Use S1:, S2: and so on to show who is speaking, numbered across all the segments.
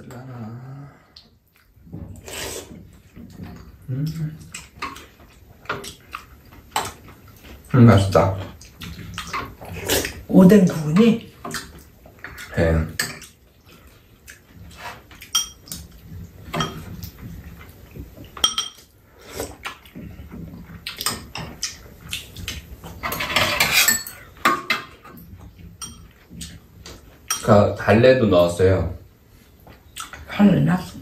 S1: 쓸라나 음. 음 맛있다
S2: 오뎅 부분이
S1: 네. 그 달래도 넣었어요.
S2: 하늘 났어.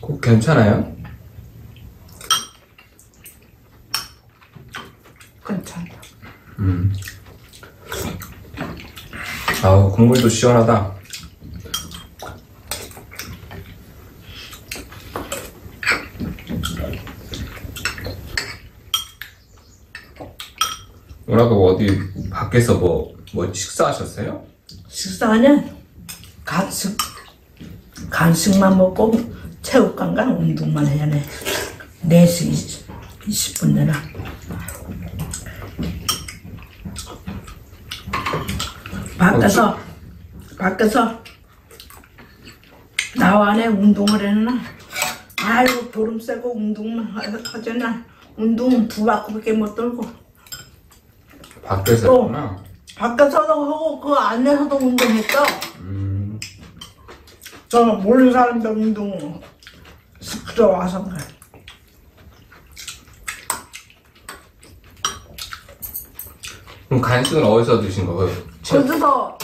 S1: 국 괜찮아요?
S2: 괜찮다.
S1: 아우 국물도 시원하다. 뭐라고 어디 밖에서 뭐, 뭐 식사하셨어요?
S2: 식사는 간식 간식만 먹고 체육관 가 운동만 해야 돼. 4시 20, 20분 내나. 밖에서 밖에서 나와네 운동을 했나? 아이고 보름 세고 운동만 하- 하잖아. 운동 두 바퀴밖에 못 돌고
S1: 밖에서
S2: 또.
S1: 했구나.
S2: 밖에서도 하고 그 안에서도 운동했어.
S1: 음,
S2: 저 모르는 사람들 운동 들어와서 그래.
S1: 그럼 간식은 어디서 드신 거예요? 체-
S2: 거기서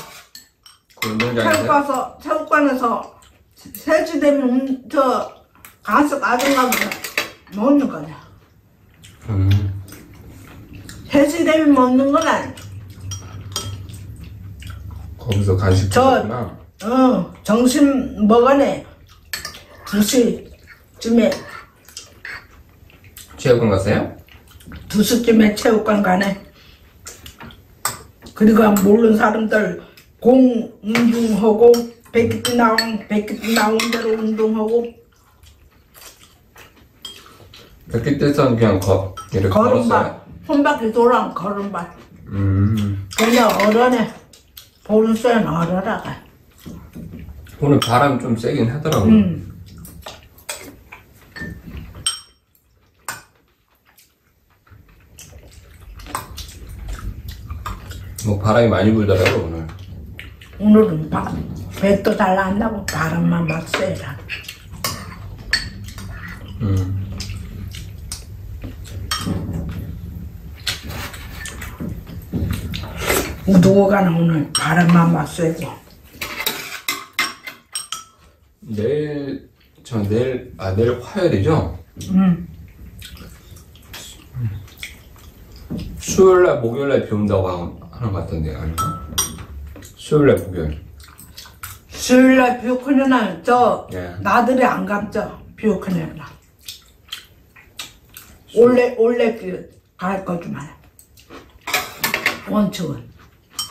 S1: 그 운동장에서?
S2: 체육관에서 체육관에서 세주 되면 운- 저 간식 아줌마가 먹는 거냐.
S1: 음,
S2: 되면 먹는 건 아니.
S1: 거기서 간식
S2: 저-
S1: 드셨구나.
S2: 어 점심 먹어네. 2시쯤에
S1: 체육관 갔어요?
S2: 2시쯤에 체육관 가네. 그리고 모르는 사람들 공 운동하고 백기 나온 백기 나온 대로 운동하고
S1: 몇개 때선 그냥 거, 이렇게 걸었어요?
S2: 손바퀴 돌아 걸음발
S1: 음,
S2: 그냥 얼어네 보는 쇠는 얼어라가
S1: 오늘 바람 좀 세긴 하더라고.
S2: 음.
S1: 뭐 바람이 많이 불더라고 오늘.
S2: 오늘은 바, 배도 나고 바람만 막 쐬라
S1: 음.
S2: 우두가는 오늘 바람만 막 쐬고
S1: 내일 저 내일 아 내일 화요일이죠?
S2: 음.
S1: 수요일날 목요일날 비 온다고 하- 하는 것 같던데 아닌가? 수요일날 목요일.
S2: 수요일날 비오크는 날저
S1: 예.
S2: 나들이 안 감죠 비오크는 날 올래 올래 그 갈 거지만 원칙은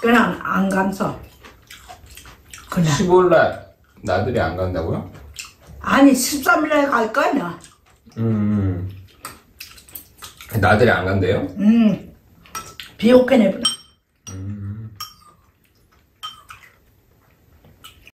S2: 그냥 안 감서 그냥
S1: 15일날 나들이 안 간다고요?
S2: 아니 13일에 갈 거냐
S1: 음. 나들이 안 간대요?
S2: 음 비오크네